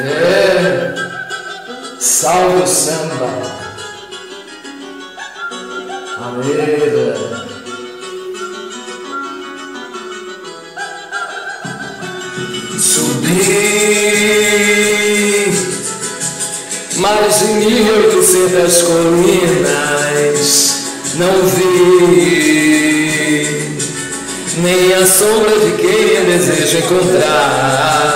É, salve o samba. Ameira. Subi mais de mil oitocentas colinas, não vi nem a sombra de quem eu desejo encontrar.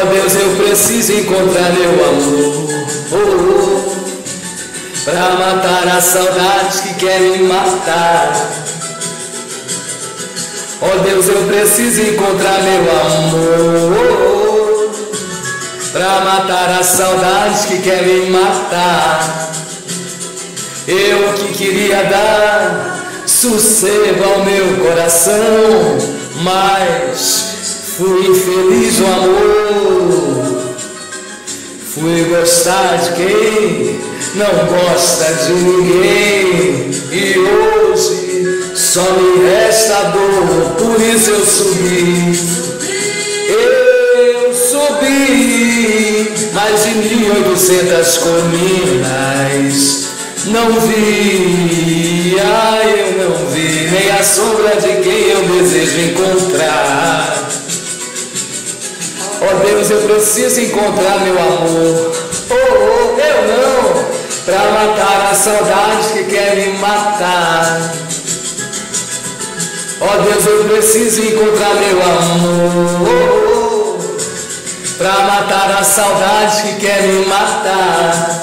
Ó oh Deus, eu preciso encontrar meu amor. Oh, oh, Pra matar as saudades que querem me matar. Ó oh Deus, eu preciso encontrar meu amor. Pra matar as saudades que querem me matar. Eu que queria dar sossego ao meu coração Mas Fui infeliz no amor, fui gostar de quem não gosta de ninguém. E hoje só me resta dor, por isso eu subi. Eu subi mais de mil e oitocentas colinas. Não vi, ah, eu não vi nem a sombra de quem eu desejo encontrar. Oh Deus, eu preciso encontrar meu amor. Oh, oh, eu não, pra matar as saudades que querem me matar. Oh Deus, eu preciso encontrar meu amor. Oh, oh, pra matar as saudades que querem me matar.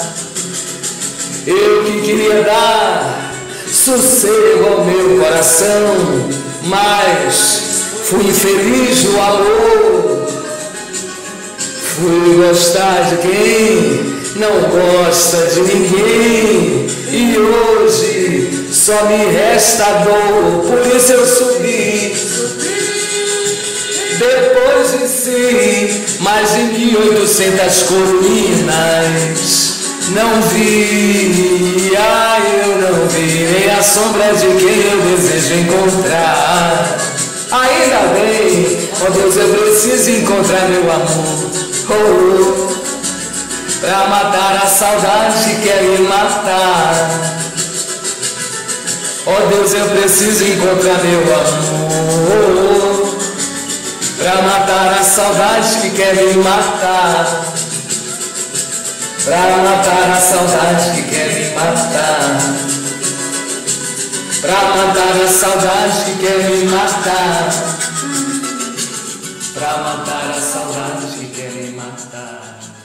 Eu que queria dar sossego ao meu coração, mas fui infeliz no amor. Fui gostar de quem não gosta de ninguém. E hoje só me resta dor Por isso eu subi. Depois de si Mais de mil e oitocentas colinas. Não vi, ai eu não vi Nem a sombra de quem eu desejo encontrar. Ainda bem, ó oh Deus, eu preciso encontrar meu amor oh, Pra matar a saudade que quer me matar. Oh Deus, eu preciso encontrar meu amor. Pra matar a saudade que quer me matar. Pra matar a saudade que quer me matar. Pra matar a saudade que quer me matar Pra